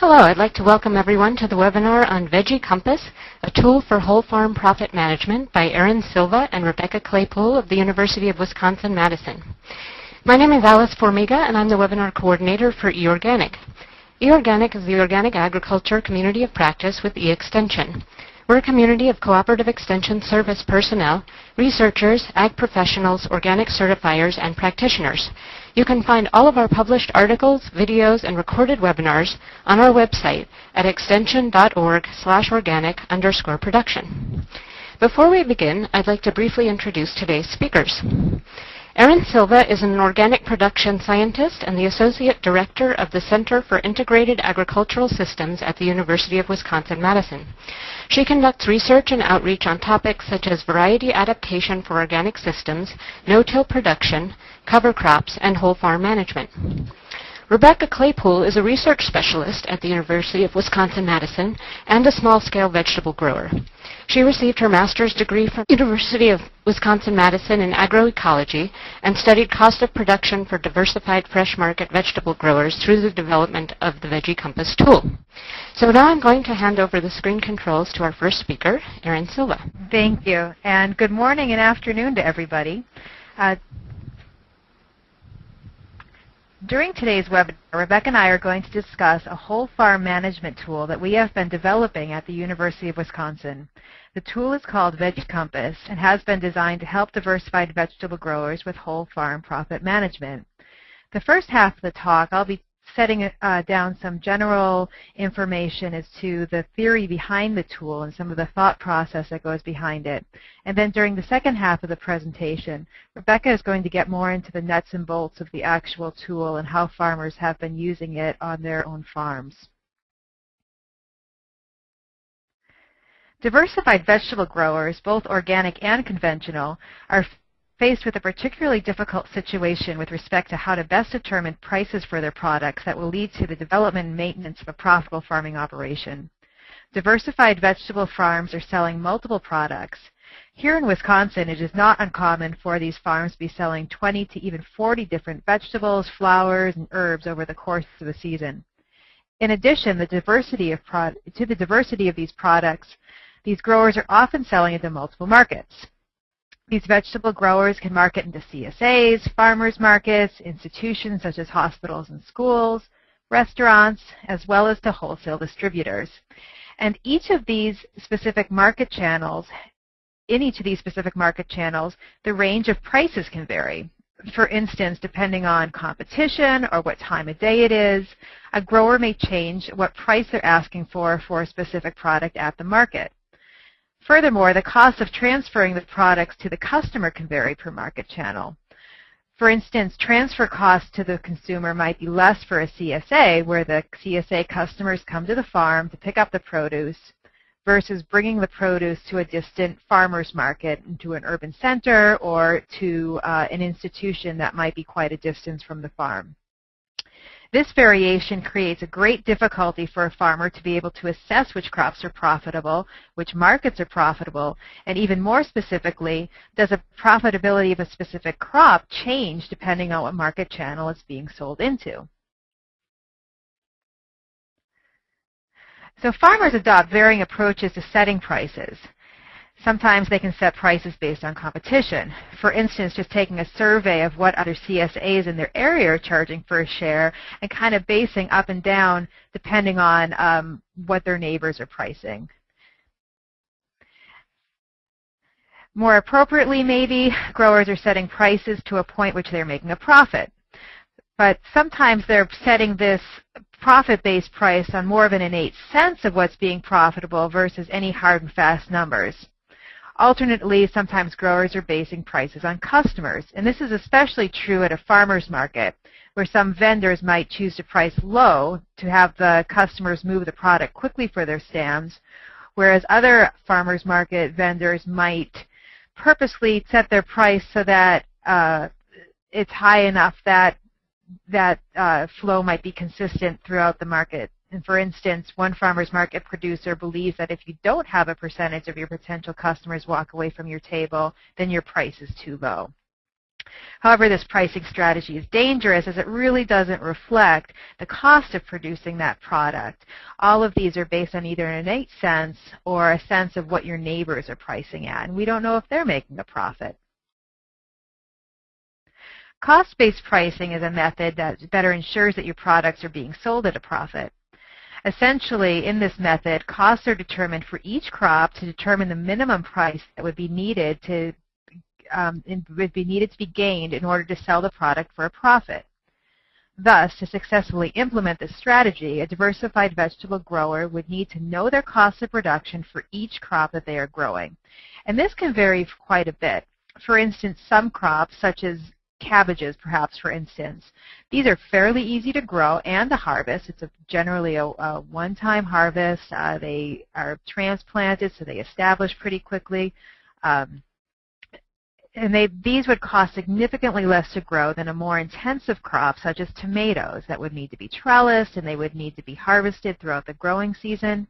Hello, I'd like to welcome everyone to the webinar on Veggie Compass, a tool for whole farm profit management by Erin Silva and Rebecca Claypool of the University of Wisconsin-Madison. My name is Alice Formiga, and I'm the webinar coordinator for eOrganic. eOrganic is the organic agriculture community of practice with eExtension. We're a community of cooperative extension service personnel, researchers, ag professionals, organic certifiers, and practitioners. You can find all of our published articles, videos, and recorded webinars on our website at extension.org slash organic underscore production. Before we begin, I'd like to briefly introduce today's speakers. Erin Silva is an organic production scientist and the Associate Director of the Center for Integrated Agricultural Systems at the University of Wisconsin-Madison. She conducts research and outreach on topics such as variety adaptation for organic systems, no-till production, cover crops, and whole farm management. Rebecca Claypool is a research specialist at the University of Wisconsin-Madison and a small-scale vegetable grower. She received her master's degree from the University of Wisconsin-Madison in agroecology and studied cost of production for diversified fresh market vegetable growers through the development of the Veggie Compass tool. So now I'm going to hand over the screen controls to our first speaker, Erin Silva. Thank you, and good morning and afternoon to everybody. Uh, during today's webinar, Rebecca and I are going to discuss a whole farm management tool that we have been developing at the University of Wisconsin. The tool is called Veggie Compass and has been designed to help diversified vegetable growers with whole farm profit management. The first half of the talk, I'll be setting uh, down some general information as to the theory behind the tool and some of the thought process that goes behind it. And then during the second half of the presentation, Rebecca is going to get more into the nuts and bolts of the actual tool and how farmers have been using it on their own farms. Diversified vegetable growers, both organic and conventional, are faced with a particularly difficult situation with respect to how to best determine prices for their products that will lead to the development and maintenance of a profitable farming operation. Diversified vegetable farms are selling multiple products. Here in Wisconsin, it is not uncommon for these farms to be selling 20 to even 40 different vegetables, flowers, and herbs over the course of the season. In addition, the diversity of to the diversity of these products, these growers are often selling into multiple markets. These vegetable growers can market into CSAs, farmers markets, institutions such as hospitals and schools, restaurants, as well as to wholesale distributors. And each of these specific market channels, in each of these specific market channels, the range of prices can vary. For instance, depending on competition or what time of day it is, a grower may change what price they're asking for for a specific product at the market. Furthermore, the cost of transferring the products to the customer can vary per market channel. For instance, transfer costs to the consumer might be less for a CSA, where the CSA customers come to the farm to pick up the produce, versus bringing the produce to a distant farmer's market, into an urban center, or to uh, an institution that might be quite a distance from the farm. This variation creates a great difficulty for a farmer to be able to assess which crops are profitable, which markets are profitable, and even more specifically, does the profitability of a specific crop change depending on what market channel it's being sold into. So farmers adopt varying approaches to setting prices. Sometimes they can set prices based on competition. For instance, just taking a survey of what other CSAs in their area are charging for a share and kind of basing up and down depending on um, what their neighbors are pricing. More appropriately, maybe, growers are setting prices to a point which they're making a profit. But sometimes they're setting this profit-based price on more of an innate sense of what's being profitable versus any hard and fast numbers. Alternately, sometimes growers are basing prices on customers, and this is especially true at a farmer's market, where some vendors might choose to price low to have the customers move the product quickly for their stands, whereas other farmers market vendors might purposely set their price so that uh, it's high enough that that uh, flow might be consistent throughout the market and for instance, one farmer's market producer believes that if you don't have a percentage of your potential customers walk away from your table, then your price is too low. However, this pricing strategy is dangerous as it really doesn't reflect the cost of producing that product. All of these are based on either an innate sense or a sense of what your neighbors are pricing at, and we don't know if they're making a profit. Cost-based pricing is a method that better ensures that your products are being sold at a profit. Essentially, in this method, costs are determined for each crop to determine the minimum price that would be needed to um, would be needed to be gained in order to sell the product for a profit. Thus, to successfully implement this strategy, a diversified vegetable grower would need to know their costs of production for each crop that they are growing. And this can vary quite a bit. For instance, some crops, such as cabbages perhaps for instance. These are fairly easy to grow and to harvest. It's a, generally a, a one-time harvest. Uh, they are transplanted so they establish pretty quickly. Um, and they, these would cost significantly less to grow than a more intensive crop such as tomatoes that would need to be trellised and they would need to be harvested throughout the growing season.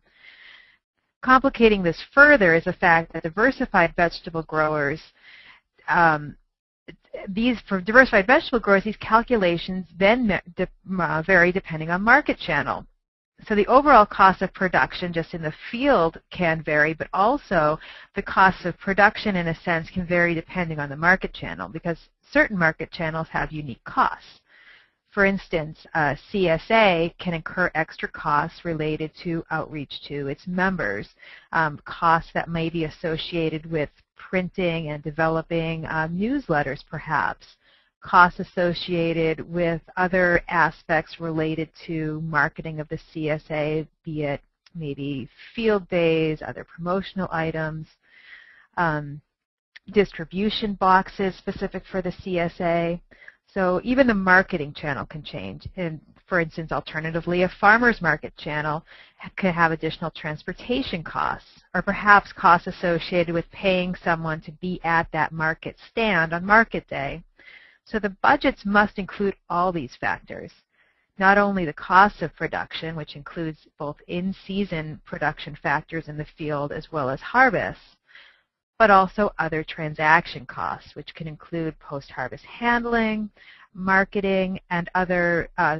Complicating this further is the fact that diversified vegetable growers um, these for diversified vegetable growers, these calculations then vary depending on market channel. So the overall cost of production just in the field can vary, but also the cost of production in a sense can vary depending on the market channel because certain market channels have unique costs. For instance, uh, CSA can incur extra costs related to outreach to its members, um, costs that may be associated with printing and developing uh, newsletters perhaps, costs associated with other aspects related to marketing of the CSA, be it maybe field days, other promotional items, um, distribution boxes specific for the CSA. So even the marketing channel can change. And for instance, alternatively, a farmer's market channel could have additional transportation costs or perhaps costs associated with paying someone to be at that market stand on market day. So the budgets must include all these factors. Not only the cost of production, which includes both in-season production factors in the field as well as harvest, but also other transaction costs, which can include post-harvest handling, marketing, and other uh,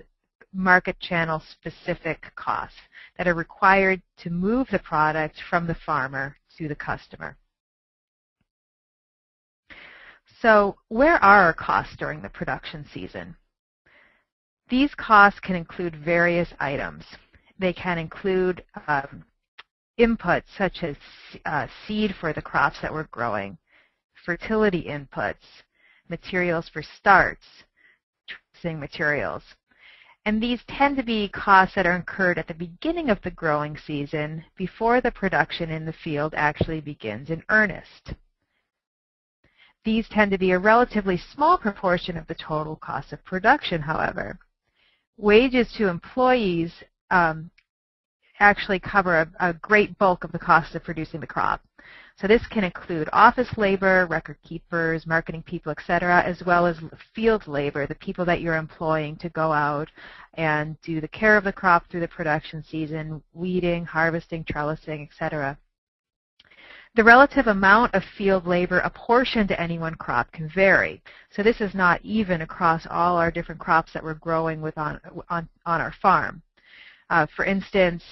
market channel specific costs that are required to move the product from the farmer to the customer. So where are our costs during the production season? These costs can include various items. They can include um, inputs such as uh, seed for the crops that we're growing, fertility inputs, materials for starts, dressing materials. And these tend to be costs that are incurred at the beginning of the growing season before the production in the field actually begins in earnest. These tend to be a relatively small proportion of the total cost of production, however. Wages to employees um, actually cover a, a great bulk of the cost of producing the crop. So this can include office labor, record keepers, marketing people, etc., as well as field labor, the people that you're employing to go out and do the care of the crop through the production season, weeding, harvesting, trellising, etc. The relative amount of field labor apportioned to any one crop can vary. So this is not even across all our different crops that we're growing with on, on, on our farm. Uh, for instance,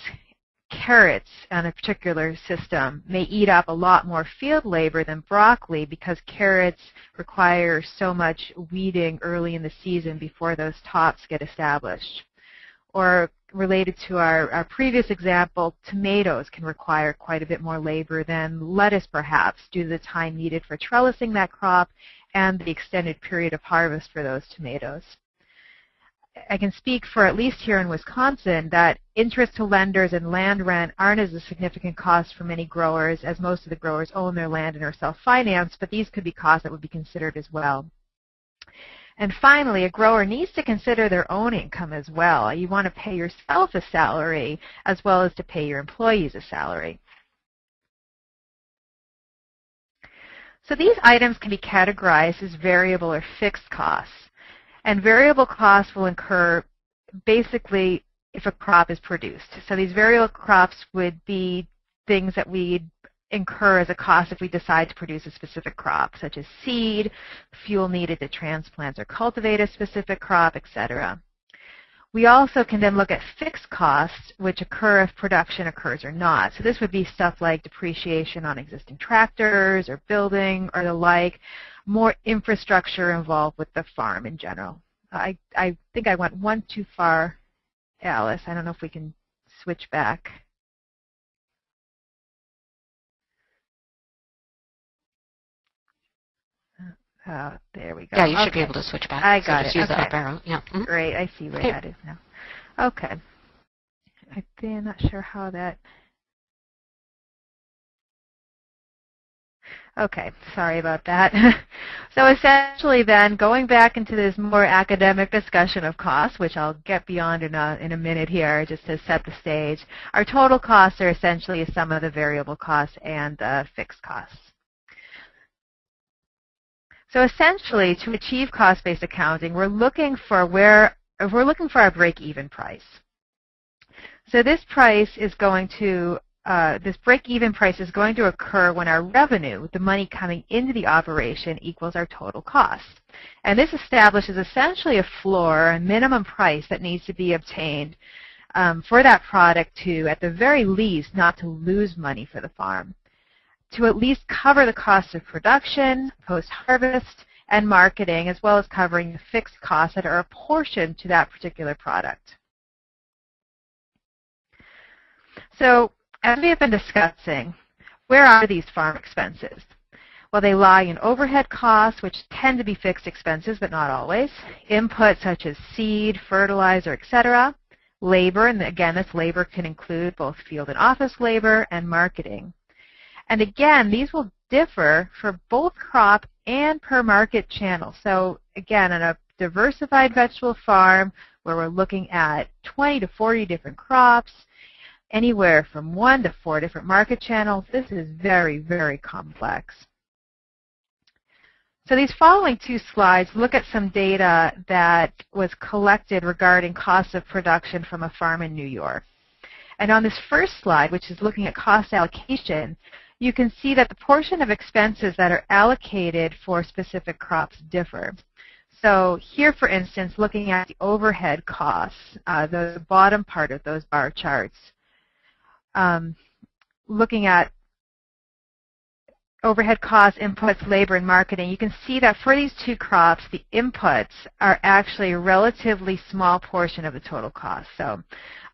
carrots on a particular system may eat up a lot more field labor than broccoli because carrots require so much weeding early in the season before those tops get established. Or related to our, our previous example, tomatoes can require quite a bit more labor than lettuce perhaps due to the time needed for trellising that crop and the extended period of harvest for those tomatoes. I can speak for at least here in Wisconsin that interest to lenders and land rent aren't as a significant cost for many growers as most of the growers own their land and are self-financed, but these could be costs that would be considered as well. And finally, a grower needs to consider their own income as well. You want to pay yourself a salary as well as to pay your employees a salary. So these items can be categorized as variable or fixed costs. And variable costs will incur basically if a crop is produced. So these variable crops would be things that we incur as a cost if we decide to produce a specific crop, such as seed, fuel needed to transplant or cultivate a specific crop, etc. We also can then look at fixed costs, which occur if production occurs or not. So this would be stuff like depreciation on existing tractors or building or the like, more infrastructure involved with the farm in general. I, I think I went one too far, Alice. I don't know if we can switch back. Uh, there we go. Yeah, you okay. should be able to switch back. I so got just it. use okay. the up arrow. Yeah. Mm -hmm. Great. I see where okay. that is now. Okay. I'm not sure how that. Okay, sorry about that. so essentially then, going back into this more academic discussion of costs, which I'll get beyond in a, in a minute here just to set the stage, our total costs are essentially a sum of the variable costs and the fixed costs. So essentially, to achieve cost-based accounting, we're looking for where we're looking for our break-even price. So this price is going to uh, this break-even price is going to occur when our revenue, the money coming into the operation, equals our total cost. And this establishes essentially a floor, a minimum price that needs to be obtained um, for that product to, at the very least, not to lose money for the farm to at least cover the cost of production, post-harvest, and marketing, as well as covering the fixed costs that are apportioned to that particular product. So, as we have been discussing, where are these farm expenses? Well, they lie in overhead costs, which tend to be fixed expenses, but not always, inputs such as seed, fertilizer, etc., labor, and again, this labor can include both field and office labor, and marketing. And again, these will differ for both crop and per market channel. So again, on a diversified vegetable farm where we're looking at 20 to 40 different crops, anywhere from one to four different market channels, this is very, very complex. So these following two slides look at some data that was collected regarding costs of production from a farm in New York. And on this first slide, which is looking at cost allocation, you can see that the portion of expenses that are allocated for specific crops differ. So here, for instance, looking at the overhead costs, uh, the bottom part of those bar charts, um, looking at overhead costs, inputs, labor, and marketing, you can see that for these two crops, the inputs are actually a relatively small portion of the total cost. So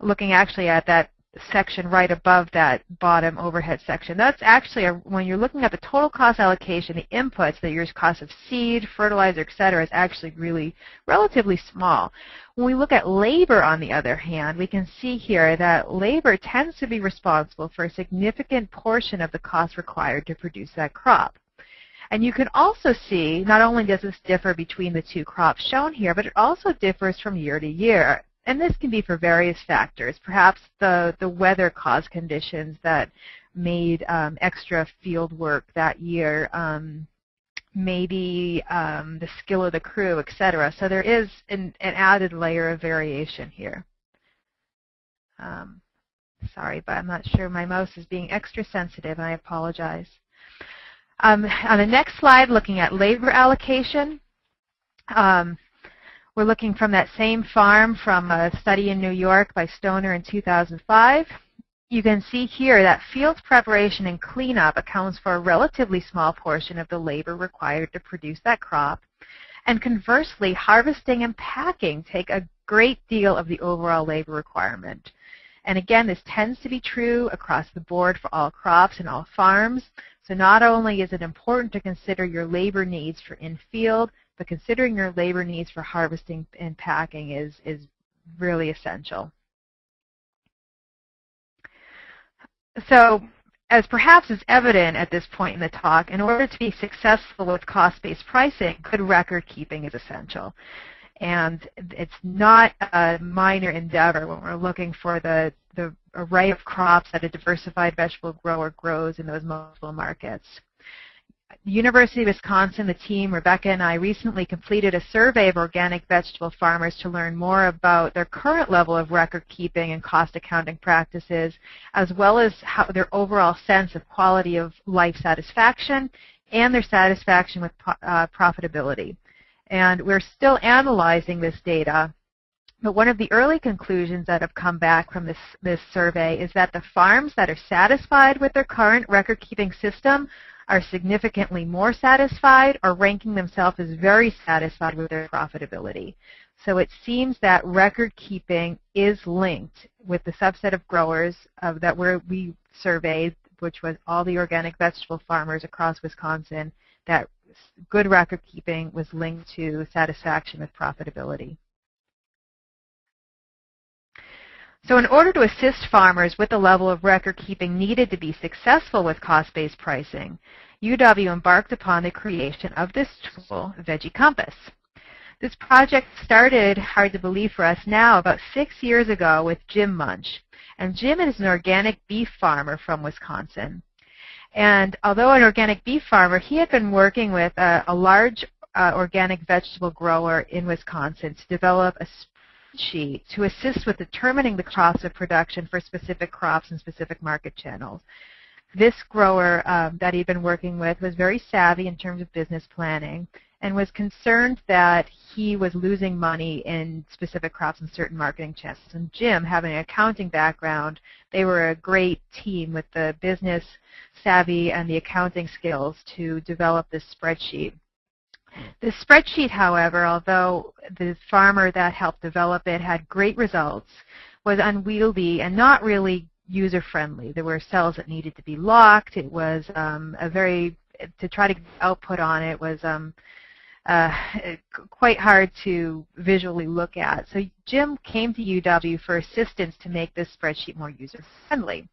looking actually at that section right above that bottom overhead section. That's actually, a, when you're looking at the total cost allocation, the inputs, the year's cost of seed, fertilizer, et cetera, is actually really relatively small. When we look at labor, on the other hand, we can see here that labor tends to be responsible for a significant portion of the cost required to produce that crop. And you can also see, not only does this differ between the two crops shown here, but it also differs from year to year and this can be for various factors. Perhaps the, the weather caused conditions that made um, extra field work that year, um, maybe um, the skill of the crew, etc. So there is an, an, added layer of variation here. Um, sorry, but I'm not sure my mouse is being extra sensitive, I apologize. Um, on the next slide, looking at labor allocation, um, we're looking from that same farm from a study in New York by Stoner in 2005. You can see here that field preparation and cleanup accounts for a relatively small portion of the labor required to produce that crop. And conversely, harvesting and packing take a great deal of the overall labor requirement. And again, this tends to be true across the board for all crops and all farms. So not only is it important to consider your labor needs for in-field, but considering your labor needs for harvesting and packing is, is really essential. So as perhaps is evident at this point in the talk, in order to be successful with cost-based pricing, good record keeping is essential. And it's not a minor endeavor when we're looking for the, the array of crops that a diversified vegetable grower grows in those multiple markets the University of Wisconsin, the team, Rebecca and I recently completed a survey of organic vegetable farmers to learn more about their current level of record keeping and cost accounting practices, as well as how their overall sense of quality of life satisfaction and their satisfaction with uh, profitability. And we're still analyzing this data but one of the early conclusions that have come back from this, this survey is that the farms that are satisfied with their current record-keeping system are significantly more satisfied or ranking themselves as very satisfied with their profitability. So it seems that record keeping is linked with the subset of growers that we surveyed, which was all the organic vegetable farmers across Wisconsin, that good record keeping was linked to satisfaction with profitability. So in order to assist farmers with the level of record keeping needed to be successful with cost-based pricing, UW embarked upon the creation of this tool, Veggie Compass. This project started, hard to believe for us now, about six years ago with Jim Munsch. And Jim is an organic beef farmer from Wisconsin. And although an organic beef farmer, he had been working with a, a large uh, organic vegetable grower in Wisconsin to develop a sheet to assist with determining the cost of production for specific crops and specific market channels. This grower um, that he'd been working with was very savvy in terms of business planning and was concerned that he was losing money in specific crops and certain marketing channels. And Jim, having an accounting background, they were a great team with the business savvy and the accounting skills to develop this spreadsheet. The spreadsheet, however, although the farmer that helped develop it had great results, was unwieldy and not really user-friendly. There were cells that needed to be locked. It was um, a very, to try to get output on it was um, uh, quite hard to visually look at. So Jim came to UW for assistance to make this spreadsheet more user-friendly.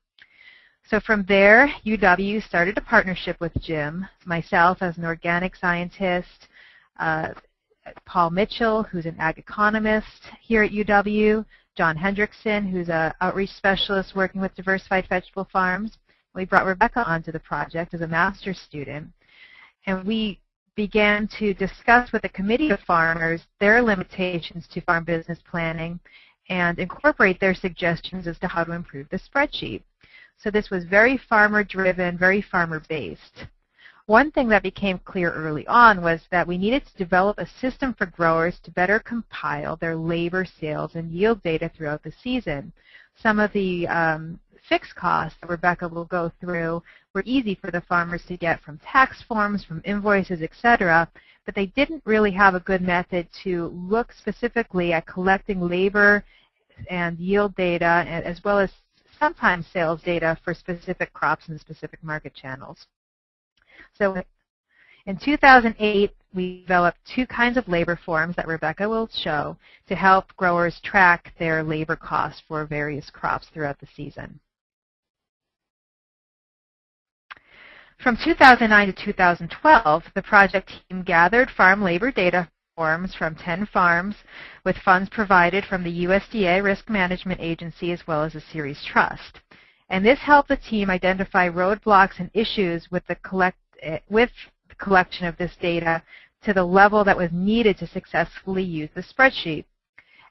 So from there, UW started a partnership with Jim, myself as an organic scientist, uh, Paul Mitchell, who's an ag economist here at UW, John Hendrickson, who's an outreach specialist working with diversified vegetable farms. We brought Rebecca onto the project as a master's student, and we began to discuss with a committee of farmers their limitations to farm business planning and incorporate their suggestions as to how to improve the spreadsheet. So this was very farmer-driven, very farmer-based. One thing that became clear early on was that we needed to develop a system for growers to better compile their labor, sales, and yield data throughout the season. Some of the um, fixed costs that Rebecca will go through were easy for the farmers to get from tax forms, from invoices, etc., but they didn't really have a good method to look specifically at collecting labor and yield data as well as sometimes sales data for specific crops and specific market channels. So in 2008, we developed two kinds of labor forms that Rebecca will show to help growers track their labor costs for various crops throughout the season. From 2009 to 2012, the project team gathered farm labor data forms from 10 farms with funds provided from the USDA Risk Management Agency as well as the Ceres Trust. And this helped the team identify roadblocks and issues with the collect with the collection of this data to the level that was needed to successfully use the spreadsheet.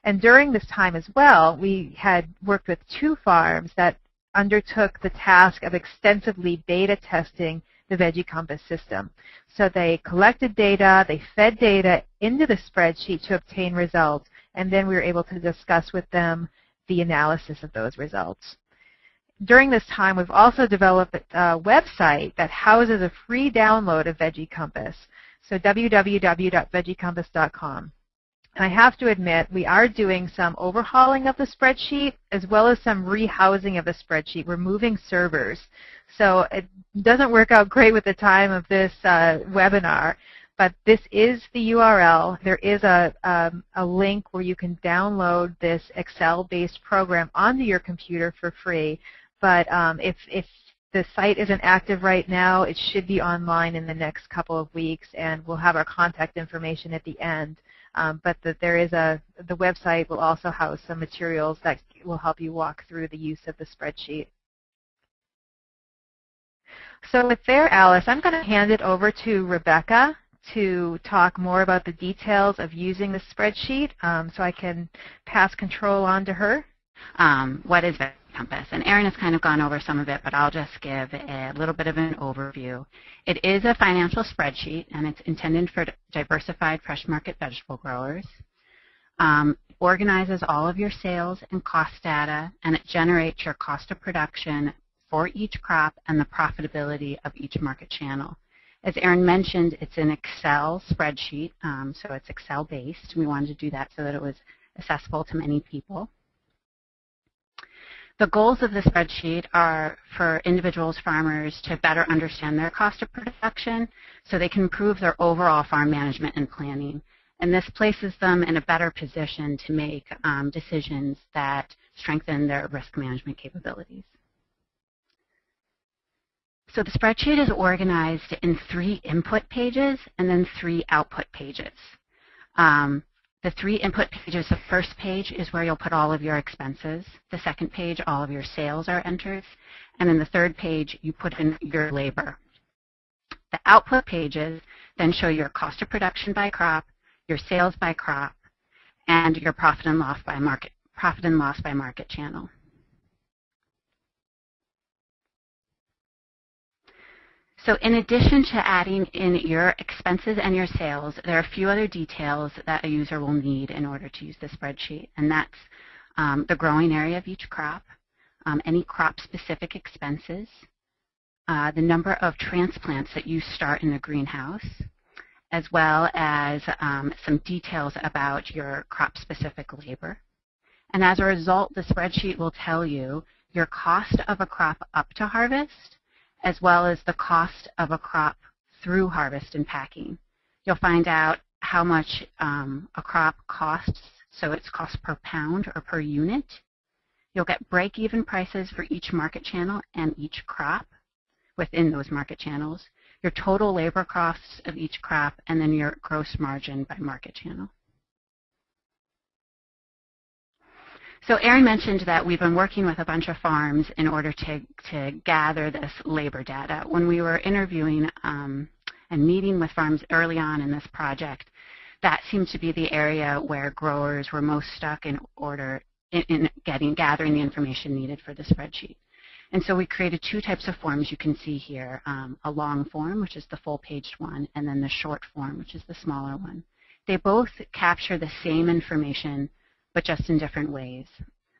And during this time as well, we had worked with two farms that undertook the task of extensively beta testing the Veggie Compass system. So they collected data, they fed data into the spreadsheet to obtain results, and then we were able to discuss with them the analysis of those results during this time, we've also developed a website that houses a free download of Veggie Compass. So www.veggiecompass.com. And I have to admit, we are doing some overhauling of the spreadsheet as well as some rehousing of the spreadsheet. We're moving servers. So it doesn't work out great with the time of this uh, webinar, but this is the URL. There is a, um, a link where you can download this Excel-based program onto your computer for free. But um, if, if the site isn't active right now, it should be online in the next couple of weeks, and we'll have our contact information at the end. Um, but the, there is a, the website will also house some materials that will help you walk through the use of the spreadsheet. So with there, Alice, I'm going to hand it over to Rebecca to talk more about the details of using the spreadsheet um, so I can pass control on to her. Um, what is Compass? And Erin has kind of gone over some of it, but I'll just give a little bit of an overview. It is a financial spreadsheet, and it's intended for diversified fresh market vegetable growers. Um, organizes all of your sales and cost data, and it generates your cost of production for each crop and the profitability of each market channel. As Erin mentioned, it's an Excel spreadsheet, um, so it's Excel-based. We wanted to do that so that it was accessible to many people. The goals of the spreadsheet are for individuals, farmers, to better understand their cost of production so they can improve their overall farm management and planning. And this places them in a better position to make um, decisions that strengthen their risk management capabilities. So the spreadsheet is organized in three input pages and then three output pages. Um, the three input pages, the first page is where you'll put all of your expenses. The second page, all of your sales are entered. And then the third page, you put in your labor. The output pages then show your cost of production by crop, your sales by crop, and your profit and loss by market, profit and loss by market channel. So in addition to adding in your expenses and your sales, there are a few other details that a user will need in order to use the spreadsheet, and that's um, the growing area of each crop, um, any crop-specific expenses, uh, the number of transplants that you start in the greenhouse, as well as um, some details about your crop-specific labor. And as a result, the spreadsheet will tell you your cost of a crop up to harvest, as well as the cost of a crop through harvest and packing. You'll find out how much um, a crop costs, so it's cost per pound or per unit. You'll get break-even prices for each market channel and each crop within those market channels, your total labor costs of each crop, and then your gross margin by market channel. So Erin mentioned that we've been working with a bunch of farms in order to, to gather this labor data. When we were interviewing um, and meeting with farms early on in this project, that seemed to be the area where growers were most stuck in order in, in getting gathering the information needed for the spreadsheet. And so we created two types of forms you can see here, um, a long form, which is the full-paged one, and then the short form, which is the smaller one. They both capture the same information but just in different ways.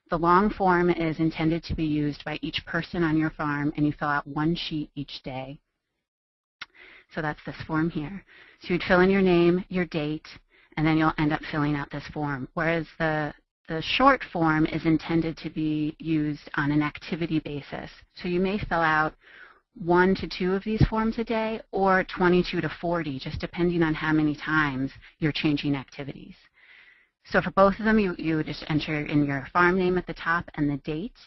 The long form is intended to be used by each person on your farm, and you fill out one sheet each day. So that's this form here. So you'd fill in your name, your date, and then you'll end up filling out this form. Whereas the, the short form is intended to be used on an activity basis. So you may fill out one to two of these forms a day or 22 to 40, just depending on how many times you're changing activities. So for both of them, you, you just enter in your farm name at the top and the date.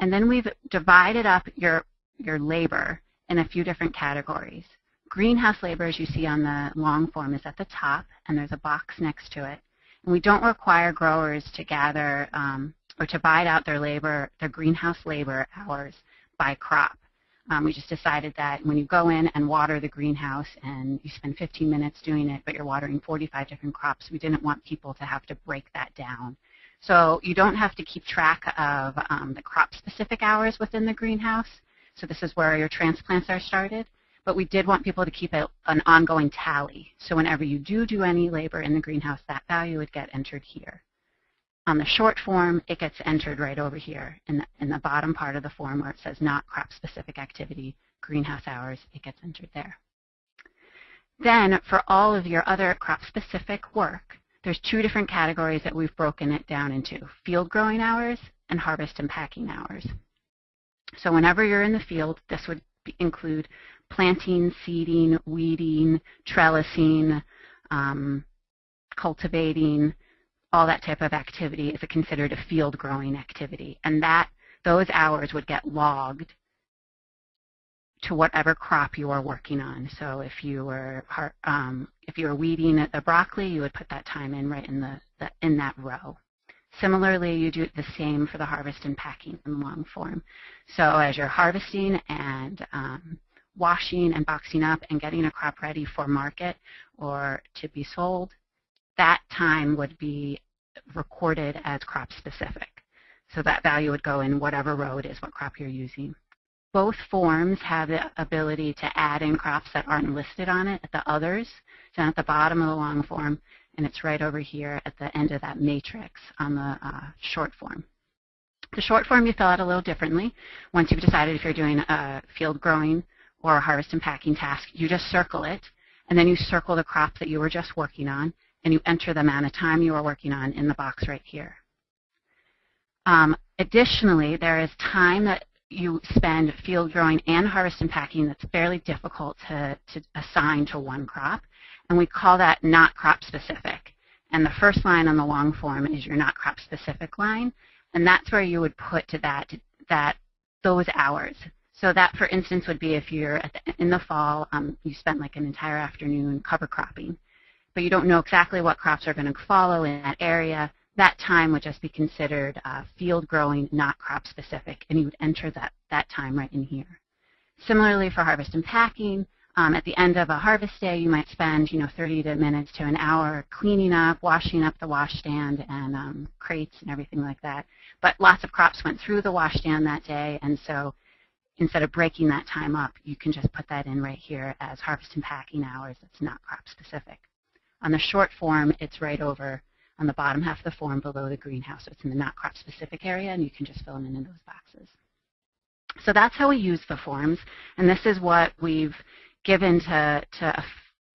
And then we've divided up your, your labor in a few different categories. Greenhouse labor, as you see on the long form, is at the top, and there's a box next to it. And we don't require growers to gather um, or to divide out their labor, their greenhouse labor hours by crop. Um, we just decided that when you go in and water the greenhouse and you spend 15 minutes doing it, but you're watering 45 different crops, we didn't want people to have to break that down. So you don't have to keep track of um, the crop-specific hours within the greenhouse. So this is where your transplants are started. But we did want people to keep a, an ongoing tally. So whenever you do do any labor in the greenhouse, that value would get entered here. On the short form, it gets entered right over here in the, in the bottom part of the form where it says not crop-specific activity, greenhouse hours, it gets entered there. Then for all of your other crop-specific work, there's two different categories that we've broken it down into, field growing hours and harvest and packing hours. So whenever you're in the field, this would include planting, seeding, weeding, trellising, um, cultivating, all that type of activity is considered a field growing activity. And that those hours would get logged to whatever crop you are working on. So if you were um, if you were weeding the broccoli, you would put that time in right in the, the, in that row. Similarly, you do the same for the harvest and packing in long form. So as you're harvesting and um, washing and boxing up and getting a crop ready for market or to be sold, that time would be recorded as crop specific. So that value would go in whatever row it is what crop you're using. Both forms have the ability to add in crops that aren't listed on it at the others. It's down at the bottom of the long form, and it's right over here at the end of that matrix on the uh, short form. The short form you fill out a little differently. Once you've decided if you're doing a field growing or a harvest and packing task, you just circle it, and then you circle the crop that you were just working on, and you enter the amount of time you are working on in the box right here. Um, additionally, there is time that you spend field growing and harvest and packing that's fairly difficult to, to assign to one crop, and we call that not crop specific. And the first line on the long form is your not crop specific line, and that's where you would put to that, that those hours. So that, for instance, would be if you're the, in the fall, um, you spent like an entire afternoon cover cropping, but you don't know exactly what crops are going to follow in that area. That time would just be considered uh, field growing, not crop specific, and you would enter that, that time right in here. Similarly for harvest and packing, um, at the end of a harvest day, you might spend, you know, 30 to minutes to an hour cleaning up, washing up the washstand and um, crates and everything like that. But lots of crops went through the washstand that day, and so instead of breaking that time up, you can just put that in right here as harvest and packing hours. It's not crop specific. On the short form, it's right over on the bottom half of the form below the greenhouse. So it's in the not crop specific area, and you can just fill them in in those boxes. So that's how we use the forms, and this is what we've given to, to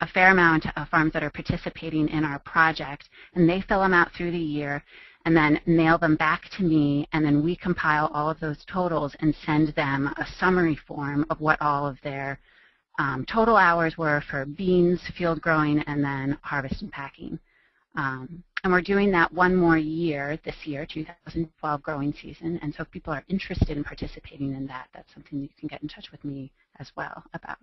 a, fair amount of farms that are participating in our project, and they fill them out through the year and then mail them back to me, and then we compile all of those totals and send them a summary form of what all of their um, total hours were for beans, field growing, and then harvest and packing. Um, and we're doing that one more year this year, 2012 growing season. And so if people are interested in participating in that, that's something you can get in touch with me as well about.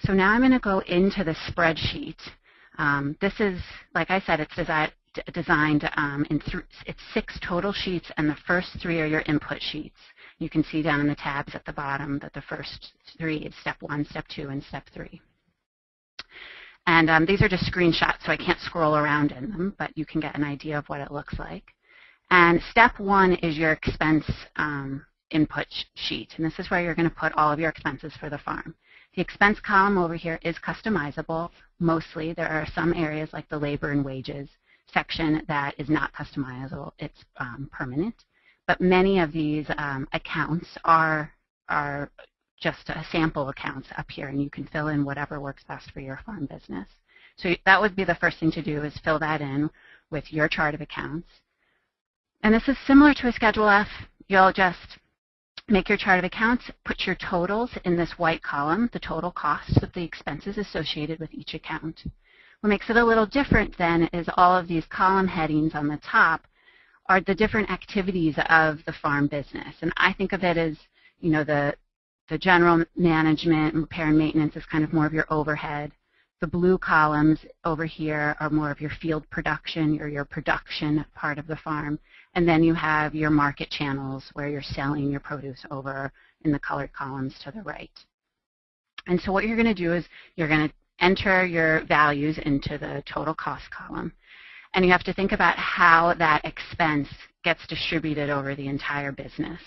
So now I'm going to go into the spreadsheet. Um, this is, like I said, it's desi designed um, in it's six total sheets, and the first three are your input sheets. You can see down in the tabs at the bottom that the first three is step one, step two, and step three. And um, these are just screenshots, so I can't scroll around in them, but you can get an idea of what it looks like. And step one is your expense um, input sheet, and this is where you're going to put all of your expenses for the farm. The expense column over here is customizable. Mostly, there are some areas like the labor and wages section that is not customizable. It's um, permanent. But many of these um, accounts are, are just sample accounts up here, and you can fill in whatever works best for your farm business. So that would be the first thing to do is fill that in with your chart of accounts. And this is similar to a Schedule F. You'll just Make your chart of accounts, put your totals in this white column, the total costs of the expenses associated with each account. What makes it a little different then is all of these column headings on the top are the different activities of the farm business. And I think of it as, you know, the, the general management and repair and maintenance is kind of more of your overhead. The blue columns over here are more of your field production or your production part of the farm. And then you have your market channels where you're selling your produce over in the colored columns to the right. And so what you're going to do is you're going to enter your values into the total cost column. And you have to think about how that expense gets distributed over the entire business.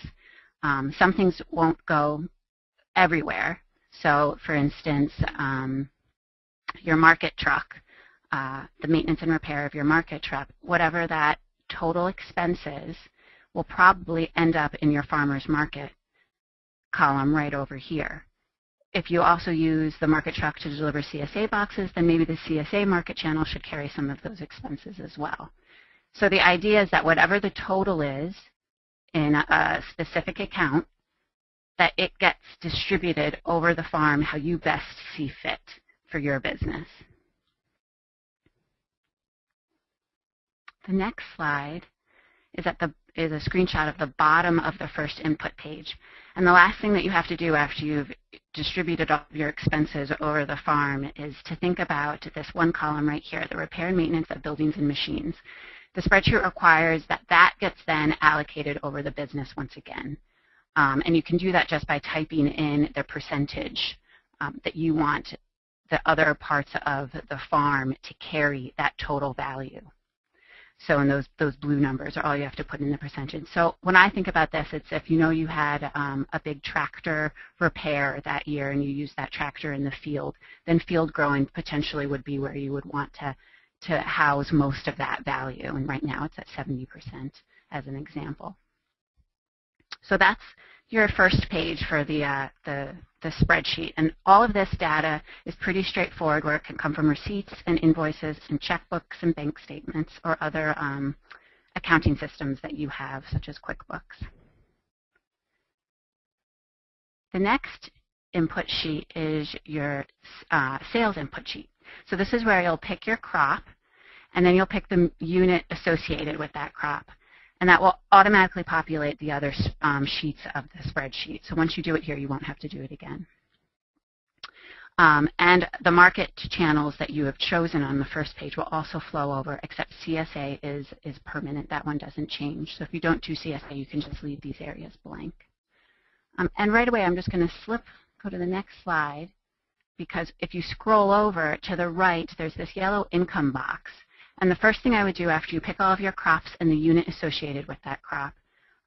Um, some things won't go everywhere. So for instance, um, your market truck, uh, the maintenance and repair of your market truck, whatever that total expenses will probably end up in your farmer's market column right over here. If you also use the market truck to deliver CSA boxes, then maybe the CSA market channel should carry some of those expenses as well. So the idea is that whatever the total is in a specific account, that it gets distributed over the farm how you best see fit for your business. The next slide is, at the, is a screenshot of the bottom of the first input page. And the last thing that you have to do after you've distributed all your expenses over the farm is to think about this one column right here, the repair and maintenance of buildings and machines. The spreadsheet requires that that gets then allocated over the business once again. Um, and you can do that just by typing in the percentage um, that you want the other parts of the farm to carry that total value. So in those, those blue numbers are all you have to put in the percentage. So when I think about this, it's if you know you had um, a big tractor repair that year and you use that tractor in the field, then field growing potentially would be where you would want to, to house most of that value. And right now it's at 70% as an example. So that's your first page for the, uh, the, the spreadsheet. And all of this data is pretty straightforward where it can come from receipts and invoices and checkbooks and bank statements or other um, accounting systems that you have, such as QuickBooks. The next input sheet is your uh, sales input sheet. So this is where you'll pick your crop, and then you'll pick the unit associated with that crop and that will automatically populate the other um, sheets of the spreadsheet. So once you do it here, you won't have to do it again. Um, and the market channels that you have chosen on the first page will also flow over, except CSA is, is permanent. That one doesn't change. So if you don't do CSA, you can just leave these areas blank. Um, and right away, I'm just going to slip, go to the next slide, because if you scroll over to the right, there's this yellow income box. And the first thing I would do after you pick all of your crops and the unit associated with that crop,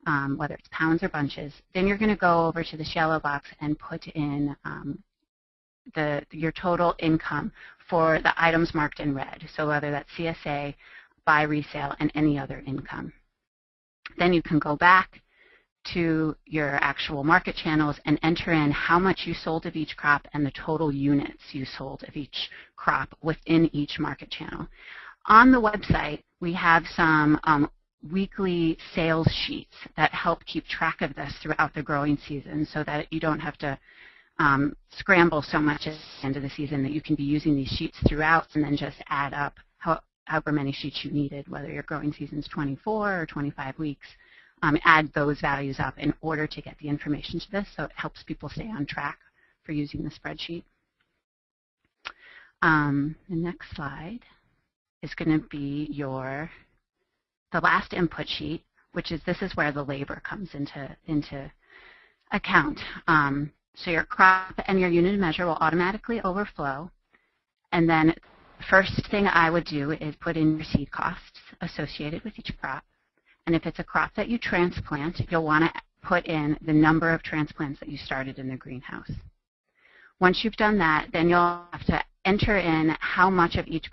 um, whether it's pounds or bunches, then you're going to go over to this yellow box and put in um, the, your total income for the items marked in red. So whether that's CSA, buy resale, and any other income. Then you can go back to your actual market channels and enter in how much you sold of each crop and the total units you sold of each crop within each market channel. On the website, we have some um, weekly sales sheets that help keep track of this throughout the growing season so that you don't have to um, scramble so much at the end of the season that you can be using these sheets throughout and then just add up how, however many sheets you needed, whether your growing season is 24 or 25 weeks. Um, add those values up in order to get the information to this so it helps people stay on track for using the spreadsheet. Um, the next slide is going to be your the last input sheet, which is this is where the labor comes into into account. Um, so your crop and your unit of measure will automatically overflow, and then first thing I would do is put in your seed costs associated with each crop. And if it's a crop that you transplant, you'll want to put in the number of transplants that you started in the greenhouse. Once you've done that, then you'll have to enter in how much of each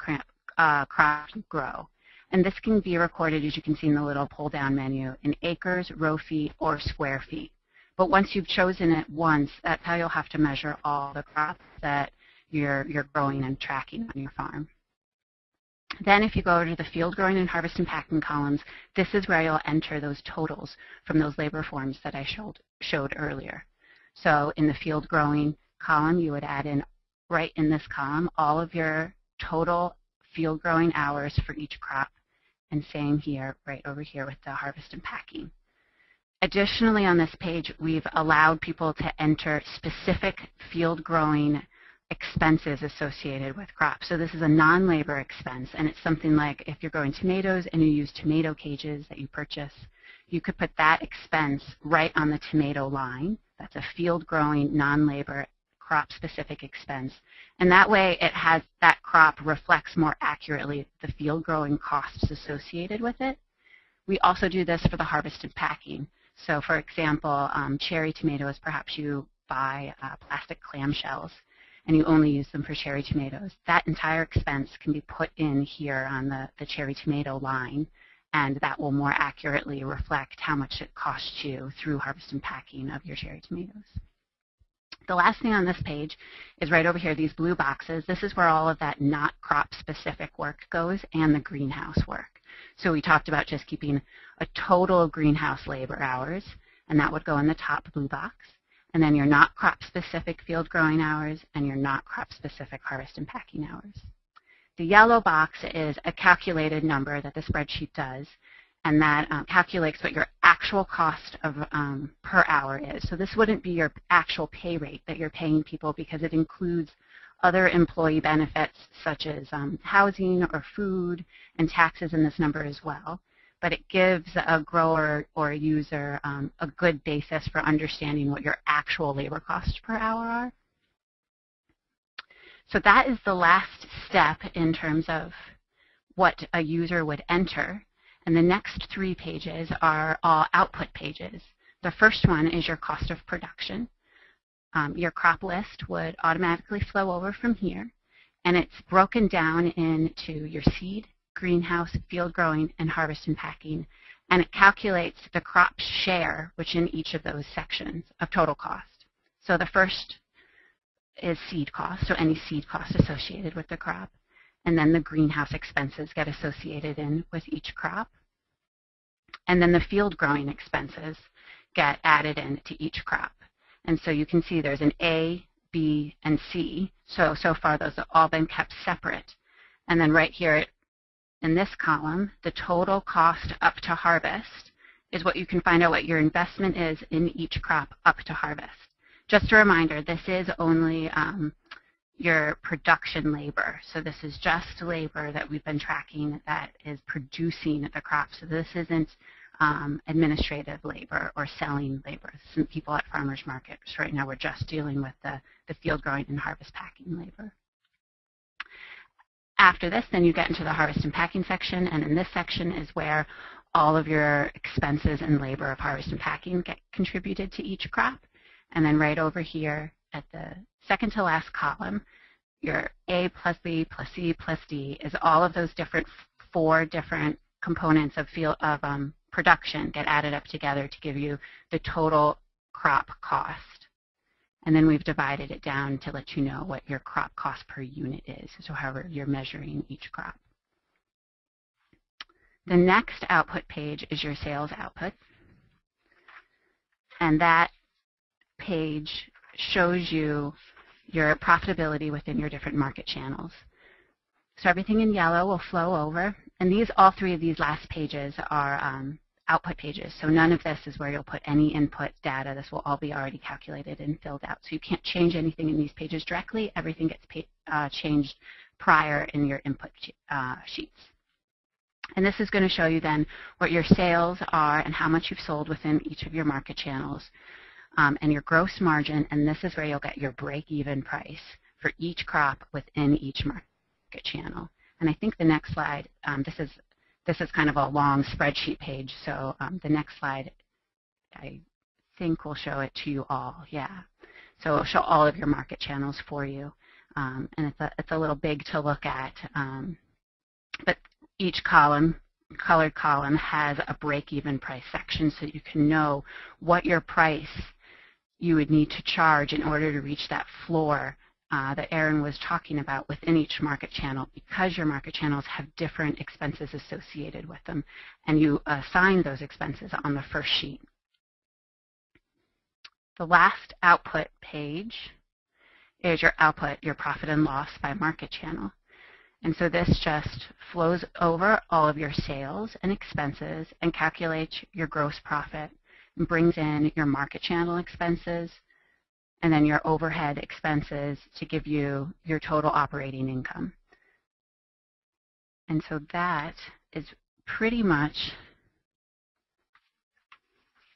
uh, crops grow. And this can be recorded, as you can see in the little pull-down menu, in acres, row feet, or square feet. But once you've chosen it once, that's how you'll have to measure all the crops that you're, you're growing and tracking on your farm. Then if you go to the field growing and harvest and packing columns, this is where you'll enter those totals from those labor forms that I showed, showed earlier. So in the field growing column, you would add in right in this column all of your total field growing hours for each crop, and same here, right over here with the harvest and packing. Additionally, on this page, we've allowed people to enter specific field growing expenses associated with crops. So this is a non-labor expense, and it's something like if you're growing tomatoes and you use tomato cages that you purchase, you could put that expense right on the tomato line. That's a field growing non-labor crop-specific expense. And that way it has that crop reflects more accurately the field growing costs associated with it. We also do this for the harvest and packing. So for example, um, cherry tomatoes, perhaps you buy uh, plastic clamshells and you only use them for cherry tomatoes. That entire expense can be put in here on the, the cherry tomato line and that will more accurately reflect how much it costs you through harvest and packing of your cherry tomatoes. The last thing on this page is right over here, these blue boxes. This is where all of that not crop specific work goes and the greenhouse work. So we talked about just keeping a total greenhouse labor hours, and that would go in the top blue box. And then your not crop specific field growing hours and your not crop specific harvest and packing hours. The yellow box is a calculated number that the spreadsheet does, and that um, calculates what your actual cost of um, per hour is. So this wouldn't be your actual pay rate that you're paying people because it includes other employee benefits such as um, housing or food and taxes in this number as well. but it gives a grower or a user um, a good basis for understanding what your actual labor costs per hour are. So that is the last step in terms of what a user would enter. And the next three pages are all output pages. The first one is your cost of production. Um, your crop list would automatically flow over from here, and it's broken down into your seed, greenhouse, field growing, and harvest and packing, and it calculates the crop share, which in each of those sections of total cost. So the first is seed cost, so any seed cost associated with the crop. And then the greenhouse expenses get associated in with each crop. And then the field growing expenses get added in to each crop. And so you can see there's an A, B, and C. So, so far those have all been kept separate. And then right here in this column, the total cost up to harvest is what you can find out what your investment is in each crop up to harvest. Just a reminder, this is only um, your production labor. So this is just labor that we've been tracking that is producing the crop. So this isn't um, administrative labor or selling labor. Some people at farmers markets right now we're just dealing with the, the field growing and harvest packing labor. After this, then you get into the harvest and packing section, and in this section is where all of your expenses and labor of harvest and packing get contributed to each crop. And then right over here at the second to last column, your A plus B plus C plus D is all of those different four different components of field of um, production get added up together to give you the total crop cost. And then we've divided it down to let you know what your crop cost per unit is, so however you're measuring each crop. The next output page is your sales output. And that page shows you your profitability within your different market channels. So everything in yellow will flow over. And these, all three of these last pages are um, output pages. So none of this is where you'll put any input data. This will all be already calculated and filled out. So you can't change anything in these pages directly. Everything gets uh, changed prior in your input uh, sheets. And this is going to show you then what your sales are and how much you've sold within each of your market channels um, and your gross margin, and this is where you'll get your break-even price for each crop within each market channel. And I think the next slide, um, this is this is kind of a long spreadsheet page, so um, the next slide I think will show it to you all. Yeah, so it'll show all of your market channels for you, um, and it's a it's a little big to look at, um, but each column colored column has a break-even price section so you can know what your price you would need to charge in order to reach that floor uh, that Erin was talking about within each market channel because your market channels have different expenses associated with them and you assign those expenses on the first sheet. The last output page is your output, your profit and loss by market channel. And so this just flows over all of your sales and expenses and calculates your gross profit and brings in your market channel expenses and then your overhead expenses to give you your total operating income. And so that is pretty much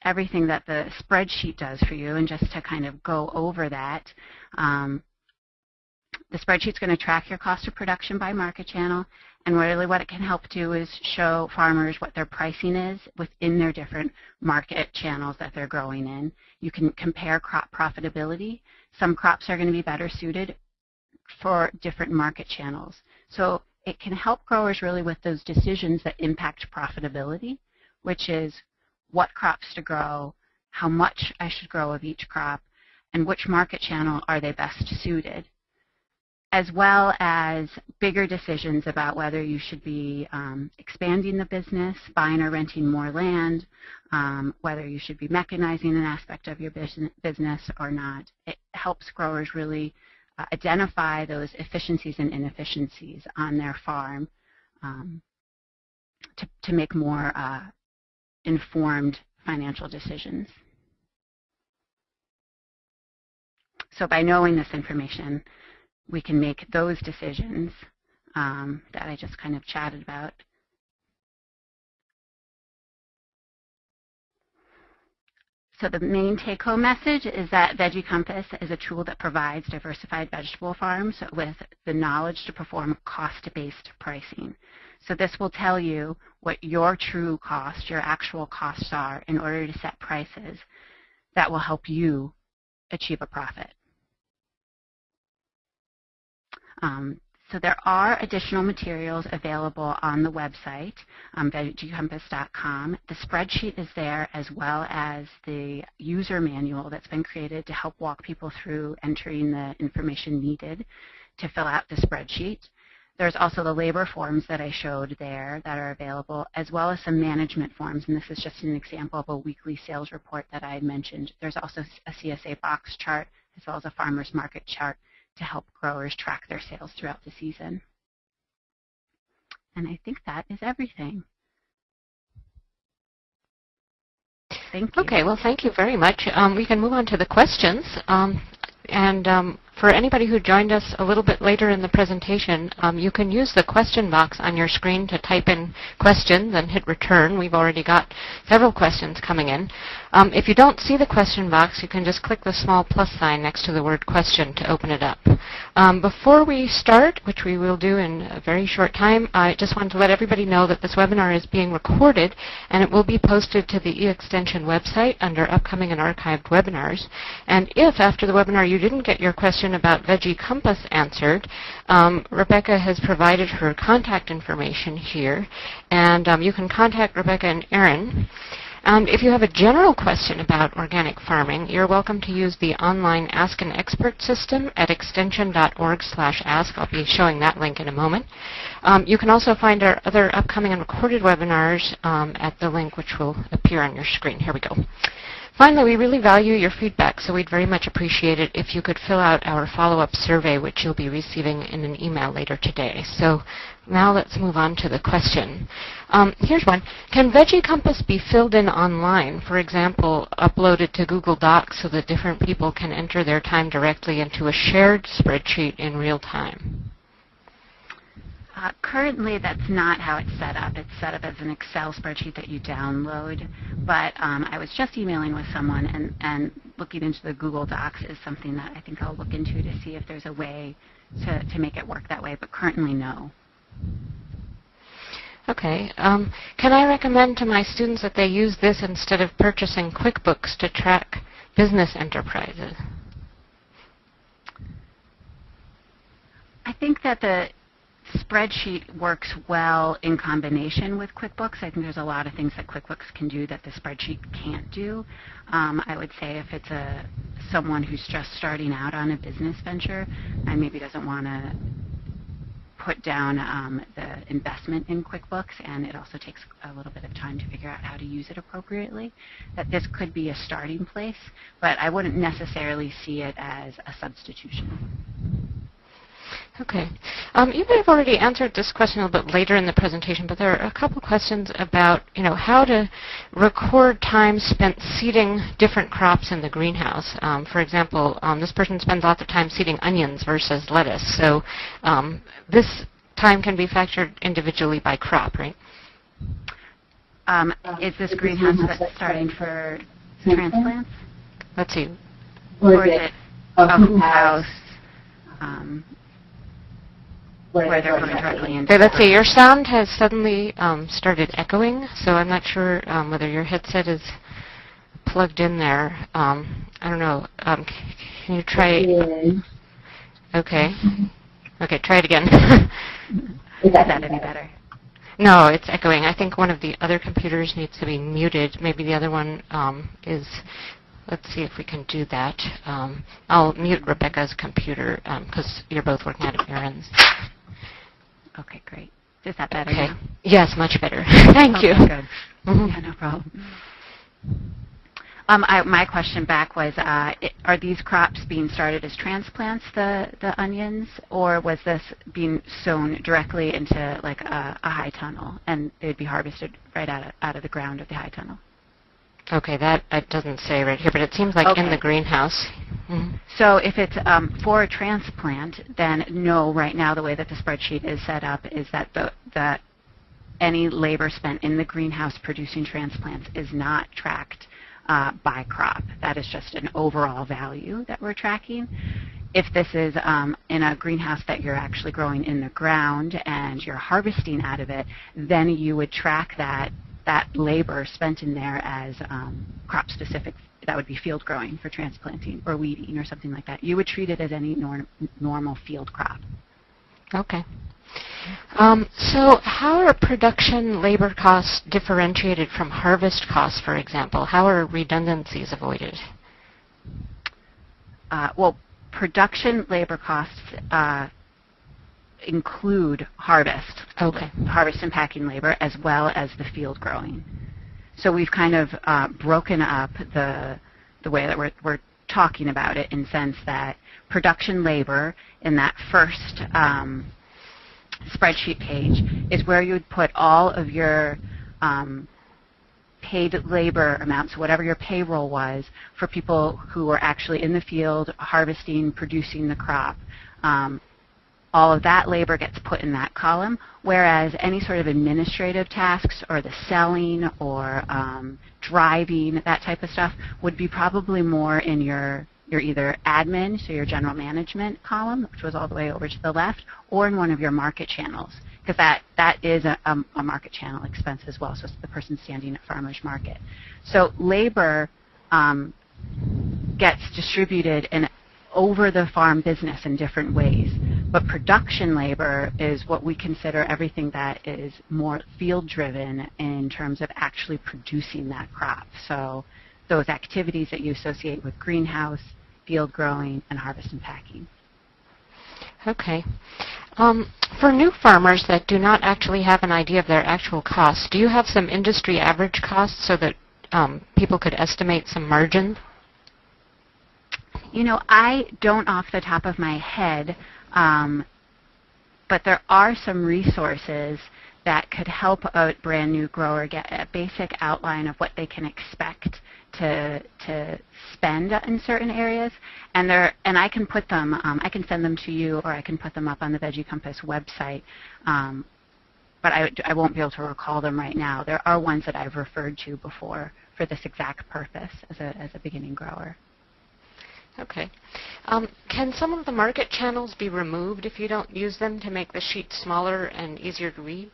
everything that the spreadsheet does for you. And just to kind of go over that, um, the spreadsheet's going to track your cost of production by market channel, and really what it can help do is show farmers what their pricing is within their different market channels that they're growing in. You can compare crop profitability. Some crops are going to be better suited for different market channels. So it can help growers really with those decisions that impact profitability, which is what crops to grow, how much I should grow of each crop, and which market channel are they best suited as well as bigger decisions about whether you should be um, expanding the business, buying or renting more land, um, whether you should be mechanizing an aspect of your business or not. It helps growers really uh, identify those efficiencies and inefficiencies on their farm um, to, to make more uh, informed financial decisions. So by knowing this information, we can make those decisions um, that I just kind of chatted about. So the main take-home message is that Veggie Compass is a tool that provides diversified vegetable farms with the knowledge to perform cost-based pricing. So this will tell you what your true cost, your actual costs are in order to set prices that will help you achieve a profit. Um, so there are additional materials available on the website, um. The spreadsheet is there as well as the user manual that's been created to help walk people through entering the information needed to fill out the spreadsheet. There's also the labor forms that I showed there that are available, as well as some management forms, and this is just an example of a weekly sales report that I mentioned. There's also a CSA box chart, as well as a farmer's market chart to help growers track their sales throughout the season. And I think that is everything. Thank you. Okay, well, thank you very much. Um, we can move on to the questions. Um, and um, for anybody who joined us a little bit later in the presentation, um, you can use the question box on your screen to type in questions and hit return. We've already got several questions coming in. Um, if you don't see the question box, you can just click the small plus sign next to the word question to open it up. Um, before we start, which we will do in a very short time, I just wanted to let everybody know that this webinar is being recorded and it will be posted to the eXtension website under upcoming and archived webinars. And if after the webinar you didn't get your question about Veggie Compass answered, um, Rebecca has provided her contact information here, and um, you can contact Rebecca and Erin. Um, if you have a general question about organic farming, you're welcome to use the online Ask an Expert system at extension.org/ask. I'll be showing that link in a moment. Um, you can also find our other upcoming and recorded webinars um, at the link which will appear on your screen. Here we go. Finally, we really value your feedback, so we'd very much appreciate it if you could fill out our follow-up survey, which you'll be receiving in an email later today. So now let's move on to the question. Um, here's one. Can Veggie Compass be filled in online, for example, uploaded to Google Docs so that different people can enter their time directly into a shared spreadsheet in real time? Uh, currently, that's not how it's set up. It's set up as an Excel spreadsheet that you download. But um, I was just emailing with someone, and, and looking into the Google Docs is something that I think I'll look into to see if there's a way to, to make it work that way. But currently, no. Okay. Um, can I recommend to my students that they use this instead of purchasing QuickBooks to track business enterprises? I think that the spreadsheet works well in combination with QuickBooks. I think there's a lot of things that QuickBooks can do that the spreadsheet can't do. Um, I would say if it's a someone who's just starting out on a business venture and maybe doesn't want to put down um, the investment in QuickBooks, and it also takes a little bit of time to figure out how to use it appropriately, that this could be a starting place, but I wouldn't necessarily see it as a substitution. Okay. Um, you may have already answered this question a little bit later in the presentation, but there are a couple questions about, you know, how to record time spent seeding different crops in the greenhouse. Um, for example, um, this person spends lots of time seeding onions versus lettuce, so um, this time can be factored individually by crop, right? Um, is this greenhouse that's starting for transplants? Let's see. Or is it a house? Where they're coming directly into. Okay, let's see. Your sound has suddenly um, started echoing, so I'm not sure um, whether your headset is plugged in there. Um, I don't know. Um, can you try? Okay. Okay, try it again. is that any better? No, it's echoing. I think one of the other computers needs to be muted. Maybe the other one um, is. Let's see if we can do that. Um, I'll mute Rebecca's computer because um, you're both working out of Erin's. Okay, great. Is that better okay. now? Yes, much better. Thank okay, you. Good. Mm-hmm. Yeah, no problem. Um, I, my question back was, uh, it, are these crops being started as transplants, the, the onions, or was this being sown directly into like a, a high tunnel and they would be harvested right out of, out of the ground of the high tunnel? Okay, that it doesn't say right here, but it seems like in the greenhouse. Mm-hmm. So if it's um, for a transplant, then no, right now the way that the spreadsheet is set up is that the, the any labor spent in the greenhouse producing transplants is not tracked uh, by crop. That is just an overall value that we're tracking. If this is um, in a greenhouse that you're actually growing in the ground and you're harvesting out of it, then you would track that that labor spent in there as um, crop specific. That would be field growing for transplanting or weeding or something like that. You would treat it as any nor normal field crop. Okay. Um, so how are production labor costs differentiated from harvest costs, for example? How are redundancies avoided? Uh, well, production labor costs uh, include harvest, okay. harvest and packing labor, as well as the field growing. So we've kind of uh, broken up the the way that we're, we're talking about it in sense that production labor in that first um, spreadsheet page is where you would put all of your um, paid labor amounts, whatever your payroll was, for people who were actually in the field harvesting, producing the crop. Um, all of that labor gets put in that column, whereas any sort of administrative tasks or the selling or um, driving, that type of stuff, would be probably more in your your either admin, so your general management column, which was all the way over to the left, or in one of your market channels, because that, that is a, a, a, market channel expense as well, so it's the person standing at farmer's market. So labor um, gets distributed in over the farm business in different ways. But production labor is what we consider everything that is more field driven in terms of actually producing that crop. So those activities that you associate with greenhouse, field growing, and harvest and packing. Okay. Um, for new farmers that do not actually have an idea of their actual costs, do you have some industry average costs so that um, people could estimate some margin? You know, I don't off the top of my head, um, but there are some resources that could help a brand new grower get a basic outline of what they can expect to to spend in certain areas, and there and I can put them. Um, I can send them to you, or I can put them up on the Veggie Compass website. Um, but I, I won't be able to recall them right now. There are ones that I've referred to before for this exact purpose as a as a beginning grower. Okay. Um, can some of the market channels be removed if you don't use them to make the sheet smaller and easier to read?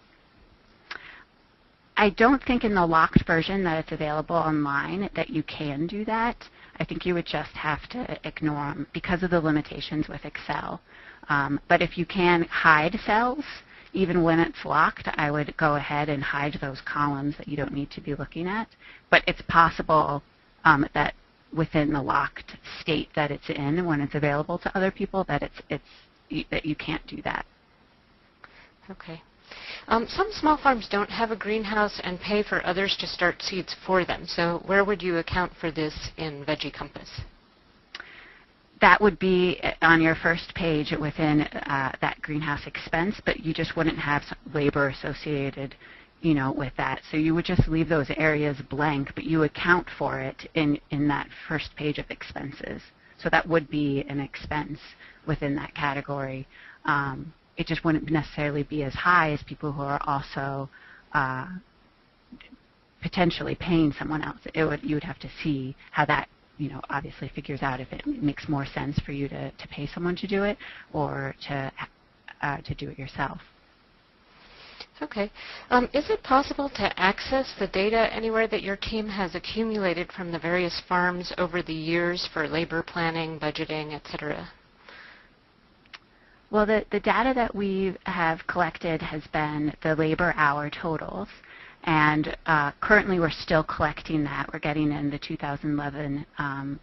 I don't think in the locked version that it's available online that you can do that. I think you would just have to ignore them because of the limitations with Excel. Um, but if you can hide cells, even when it's locked, I would go ahead and hide those columns that you don't need to be looking at. But it's possible um, that within the locked state that it's in, when it's available to other people, that it's it's that you can't do that. Okay. Um, some small farms don't have a greenhouse and pay for others to start seeds for them. So where would you account for this in Veggie Compass? That would be on your first page within uh, that greenhouse expense, but you just wouldn't have labor associated you know, with that. So you would just leave those areas blank, but you account for it in, in that first page of expenses. So that would be an expense within that category. Um, it just wouldn't necessarily be as high as people who are also uh, potentially paying someone else. It would you would have to see how that you know obviously figures out if it makes more sense for you to, to pay someone to do it or to uh, to do it yourself. Okay. Um, is it possible to access the data anywhere that your team has accumulated from the various farms over the years for labor planning, budgeting, et cetera? Well, the, the data that we have collected has been the labor hour totals. And uh, currently we're still collecting that. We're getting in the 2011 um,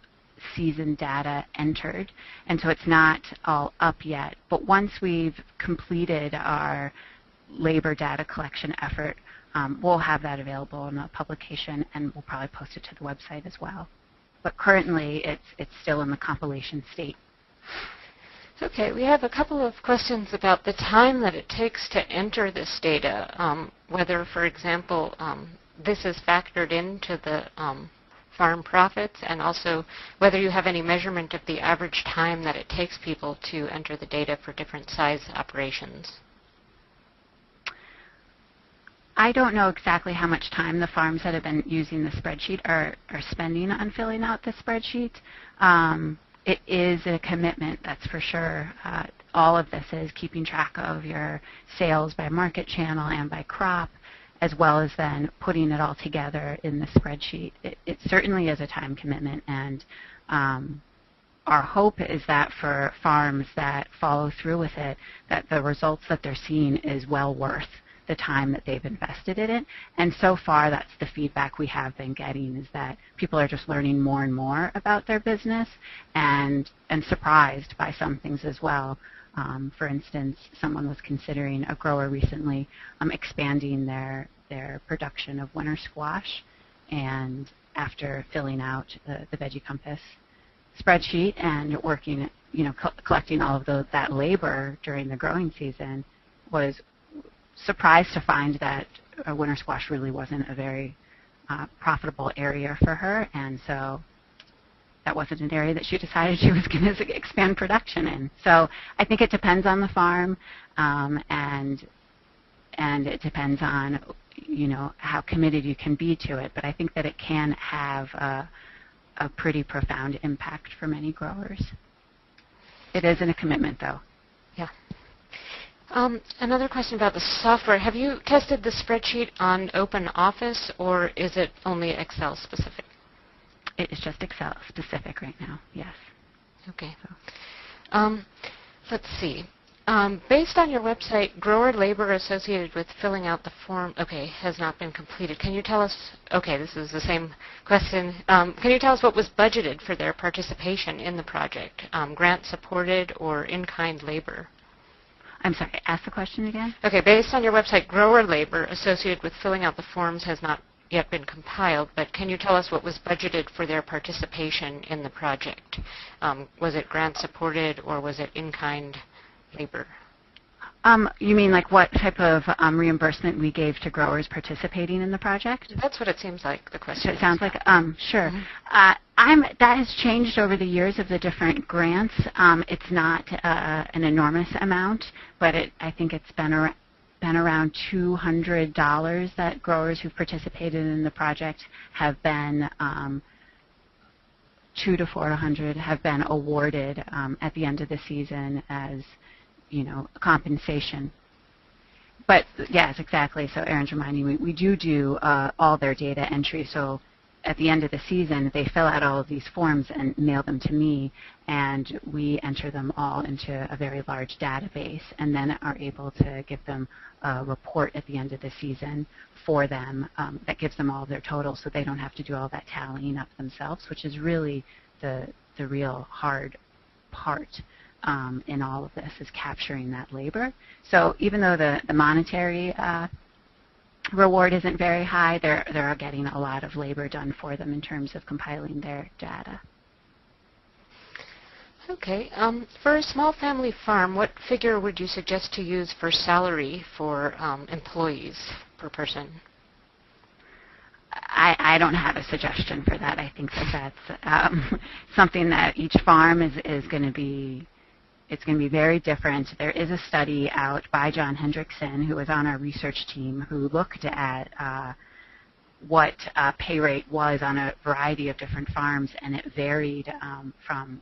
season data entered. And so it's not all up yet. But once we've completed our labor data collection effort, um, we'll have that available in a publication and we'll probably post it to the website as well. But currently it's, it's still in the compilation state. Okay, we have a couple of questions about the time that it takes to enter this data, um, whether, for example, um, this is factored into the um, farm profits, and also whether you have any measurement of the average time that it takes people to enter the data for different size operations. I don't know exactly how much time the farms that have been using the spreadsheet are, are spending on filling out the spreadsheet. Um, it is a commitment, that's for sure. Uh, all of this is keeping track of your sales by market channel and by crop, as well as then putting it all together in the spreadsheet. It, it certainly is a time commitment, and um, our hope is that for farms that follow through with it, that the results that they're seeing is well worth the time that they've invested in it. And so far, that's the feedback we have been getting is that people are just learning more and more about their business and, and surprised by some things as well. Um, for instance, someone was considering, a grower recently, um, expanding their, their production of winter squash. And after filling out the, the Veggie Compass spreadsheet and working, you know, co- collecting all of the, that labor during the growing season, was surprised to find that uh, winter squash really wasn't a very uh, profitable area for her, and so that wasn't an area that she decided she was going to expand production in. So I think it depends on the farm, um, and and it depends on you know how committed you can be to it. But I think that it can have a, a pretty profound impact for many growers. It isn't a commitment, though. Yeah. Um, another question about the software. Have you tested the spreadsheet on Open Office, or is it only Excel specific? It is just Excel specific right now, yes. Okay. Um, let's see. Um, based on your website, grower labor associated with filling out the form, okay, has not been completed. Can you tell us, okay, this is the same question. Um, can you tell us what was budgeted for their participation in the project, um, grant supported or in-kind labor? I'm sorry, ask the question again. Okay, based on your website, grower labor associated with filling out the forms has not yet been compiled, but can you tell us what was budgeted for their participation in the project? Um, was it grant supported or was it in-kind labor? Um, you mean like what type of um, reimbursement we gave to growers participating in the project? That's what it seems like, the question. So it sounds like, um, sure. Mm-hmm. Uh, I'm, that has changed over the years of the different grants. Um, it's not uh, an enormous amount, but it, I think it's been, been around $200 that growers who've participated in the project have been um, two to 400 have been awarded um, at the end of the season as you know, compensation. But yes, exactly. So Erin's reminding me, we do do uh, all their data entry. So at the end of the season, they fill out all of these forms and mail them to me, and we enter them all into a very large database, and then are able to give them a report at the end of the season for them um, that gives them all their totals, so they don't have to do all that tallying up themselves, which is really the the real hard part um, in all of this is capturing that labor. So even though the, the monetary uh, reward isn't very high, they're, they're getting a lot of labor done for them in terms of compiling their data. Okay. Um, for a small family farm, what figure would you suggest to use for salary for um, employees per person? I, I don't have a suggestion for that. I think that that's um, something that each farm is, is going to be it's going to be very different. There is a study out by John Hendrickson, who was on our research team, who looked at uh, what uh, pay rate was on a variety of different farms, and it varied um, from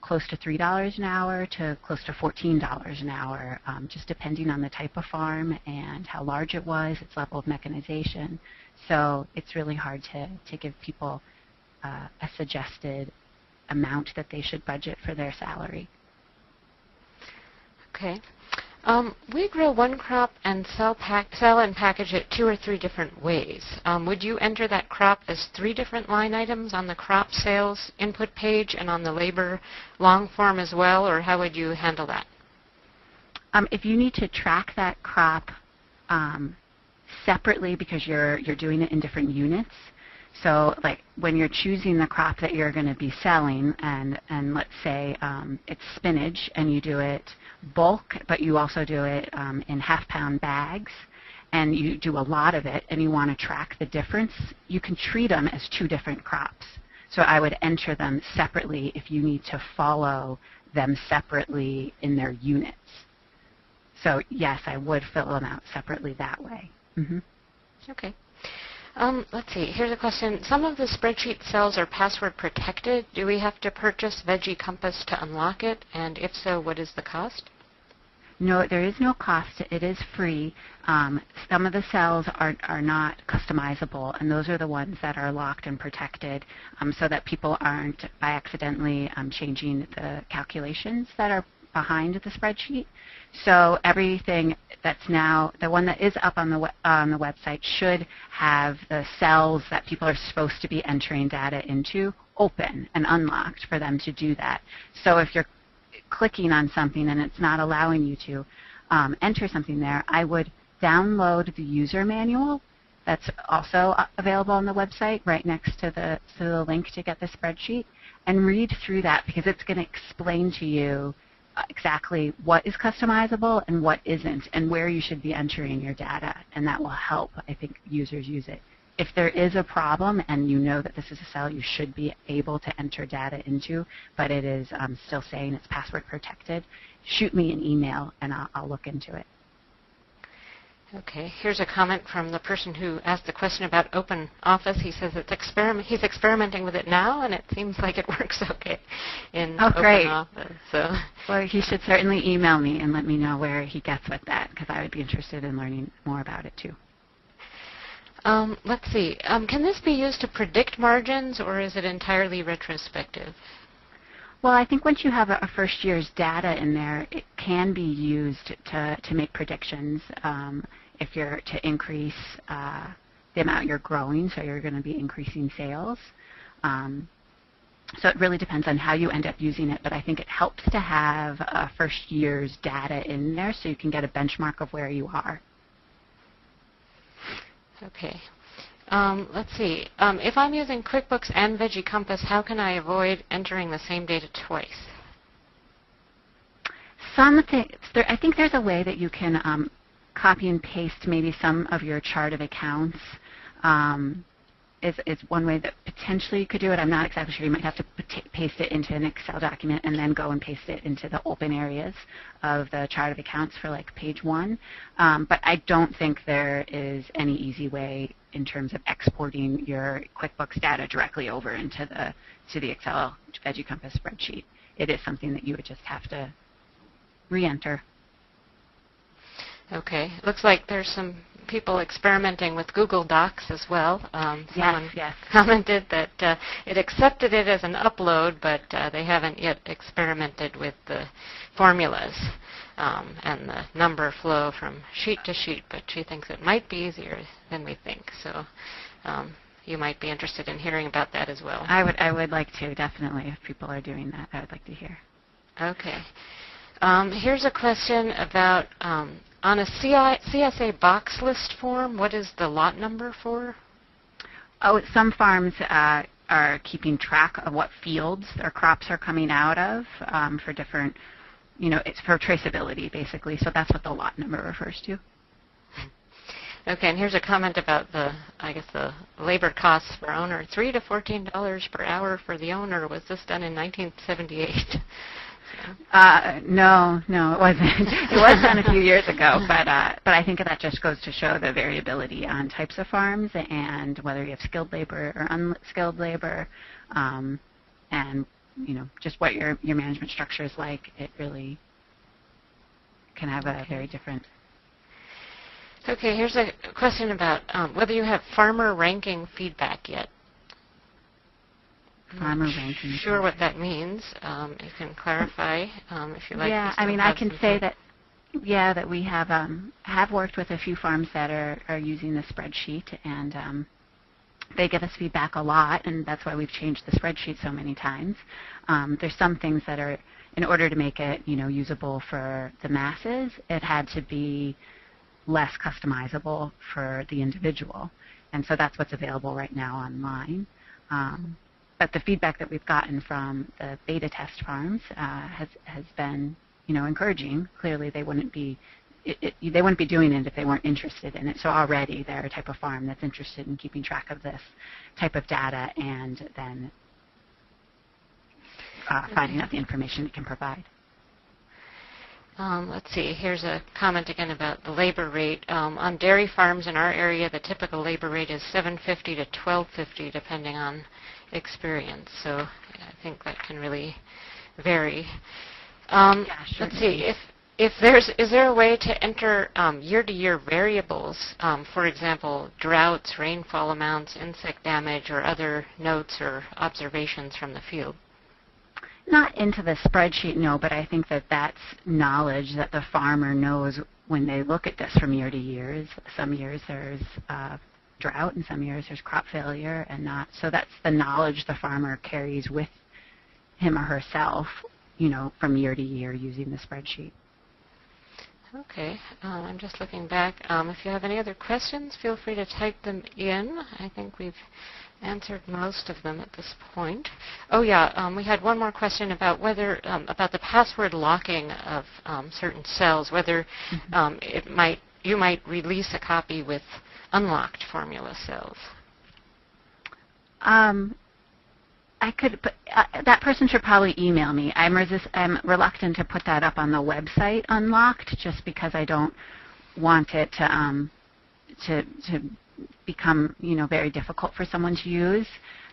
close to $3 an hour to close to $14 an hour, um, just depending on the type of farm and how large it was, its level of mechanization. So it's really hard to, to give people uh, a suggested amount that they should budget for their salary. Okay. Um, we grow one crop and sell, pack, sell and package it two or three different ways. Um, would you enter that crop as three different line items on the crop sales input page and on the labor long form as well, or how would you handle that? Um, if you need to track that crop um, separately because you're you're doing it in different units, so like when you're choosing the crop that you're going to be selling, and, and let's say um, it's spinach and you do it bulk, but you also do it um, in half pound bags, and you do a lot of it and you want to track the difference, you can treat them as two different crops. So I would enter them separately if you need to follow them separately in their units. So yes, I would fill them out separately that way. Mm-hmm. Okay. Um, let's see. Here's a question. Some of the spreadsheet cells are password protected. Do we have to purchase Veggie Compass to unlock it? And if so, what is the cost? No, there is no cost. It is free. Um, some of the cells are, are not customizable, and those are the ones that are locked and protected um, so that people aren't by accidentally um, changing the calculations that are behind the spreadsheet. So everything that's now, the one that is up on the, on the website should have the cells that people are supposed to be entering data into open and unlocked for them to do that. So if you're clicking on something and it's not allowing you to um, enter something there, I would download the user manual that's also available on the website right next to the, to the link to get the spreadsheet and read through that because it's going to explain to you exactly what is customizable and what isn't and where you should be entering your data and that will help I think users use it if there is a problem and you know that this is a cell you should be able to enter data into, but it is um, still saying it's password protected, shoot me an email and I'll, I'll look into it. Okay, here's a comment from the person who asked the question about Open Office. He says it's experiment. He's experimenting with it now, and it seems like it works okay in oh, Open great. Office. So, well, he should certainly email me and let me know where he gets with that, because I would be interested in learning more about it too. Um, let's see. Um, can this be used to predict margins, or is it entirely retrospective? Well, I think once you have a, a first year's data in there, it can be used to, to make predictions um, if you're to increase uh, the amount you're growing, so you're going to be increasing sales. Um, so it really depends on how you end up using it, but I think it helps to have a first year's data in there so you can get a benchmark of where you are. Okay. Um, let's see. Um, if I'm using QuickBooks and Veggie Compass, how can I avoid entering the same data twice? Some things, I think there's a way that you can um, copy and paste maybe some of your chart of accounts um, is, is one way that potentially you could do it. I'm not exactly sure. You might have to paste it into an Excel document and then go and paste it into the open areas of the chart of accounts for like page one. Um, but I don't think there is any easy way in terms of exporting your QuickBooks data directly over into the to the Excel Veggie Compass spreadsheet. It is something that you would just have to re-enter. Okay. It Looks like there's some people experimenting with Google Docs as well. Um, someone yes, yes. commented that uh, it accepted it as an upload, but uh, they haven't yet experimented with the formulas um, and the number flow from sheet to sheet, but she thinks it might be easier than we think. So um, you might be interested in hearing about that as well. I would, I would like to, definitely. If people are doing that, I would like to hear. Okay. Um, here's a question about um, on a CI, CSA box list form, what is the lot number for? Oh, some farms uh, are keeping track of what fields their crops are coming out of um, for different, you know, it's for traceability basically. So that's what the lot number refers to. Okay, and here's a comment about the, I guess the labor costs for owner, three to fourteen dollars per hour for the owner. Was this done in 1978? Uh, no, no, it wasn't. it was done a few years ago, but uh, but I think that just goes to show the variability on types of farms and whether you have skilled labor or unskilled labor, um, and you know just what your your management structure is like. It really can have a very different. Okay, here's a question about um, whether you have farmer ranking feedback yet farmer ranking. Sure, what that means. Um, you can clarify um, if you like. Yeah, I mean, I can say that. Yeah, that we have um, have worked with a few farms that are are using the spreadsheet, and um, they give us feedback a lot, and that's why we've changed the spreadsheet so many times. Um, there's some things that are, in order to make it, you know, usable for the masses, it had to be less customizable for the individual, and so that's what's available right now online. Um, but the feedback that we've gotten from the beta test farms uh, has has been you know encouraging. Clearly, they wouldn't be it, it, they wouldn't be doing it if they weren't interested in it. So already they're a type of farm that's interested in keeping track of this type of data and then uh, finding out the information it can provide. Um, let's see, here's a comment again about the labor rate. Um, on dairy farms in our area, the typical labor rate is 750 to 1250 depending on experience. So I think that can really vary. Um, Yeah, sure. Let's see, if if there's is there a way to enter um, year-to-year variables, um, for example, droughts, rainfall amounts, insect damage, or other notes or observations from the field? Not into the spreadsheet, no, but I think that that's knowledge that the farmer knows when they look at this from year to year. Some years there's uh, drought, in some years there's crop failure, and not. So that's the knowledge the farmer carries with him or herself, you know, from year to year using the spreadsheet. Okay, um, I'm just looking back. Um, if you have any other questions, feel free to type them in. I think we've answered most of them at this point. Oh yeah, um, we had one more question about whether um, about the password locking of um, certain cells. Whether um, it might you might release a copy with unlocked formula cells. Um, I could, put, uh, that person should probably email me. I'm, resist, I'm reluctant to put that up on the website unlocked just because I don't want it to, um, to, to become, you know, very difficult for someone to use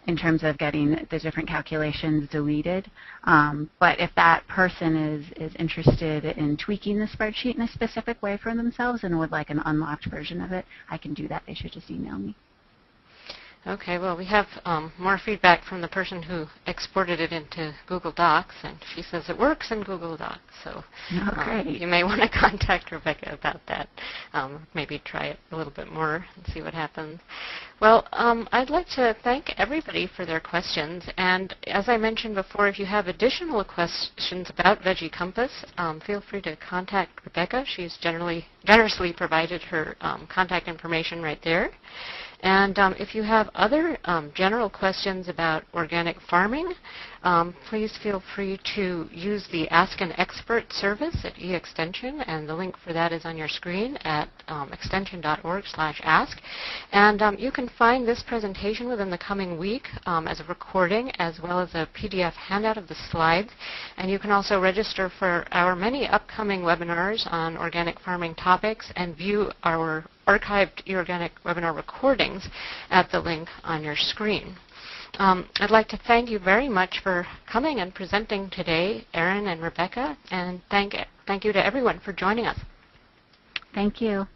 in terms of getting the different calculations deleted. Um, but if that person is, is interested in tweaking the spreadsheet in a specific way for themselves and would like an unlocked version of it, I can do that. They should just email me. Okay, well, we have um, more feedback from the person who exported it into Google Docs, and she says it works in Google Docs. So Oh, um, you may want to contact Rebecca about that. Um, maybe try it a little bit more and see what happens. Well, um, I'd like to thank everybody for their questions. And as I mentioned before, if you have additional questions about Veggie Compass, um, feel free to contact Rebecca. She's generally generously provided her um, contact information right there. And um, if you have other um, general questions about organic farming, um, please feel free to use the Ask an Expert service at eXtension, and the link for that is on your screen at um, extension.org/ask. And um, you can find this presentation within the coming week um, as a recording, as well as a PDF handout of the slides. And you can also register for our many upcoming webinars on organic farming topics and view our archived eOrganic webinar recordings at the link on your screen. Um, I'd like to thank you very much for coming and presenting today, Erin and Rebecca, and thank, thank you to everyone for joining us. Thank you.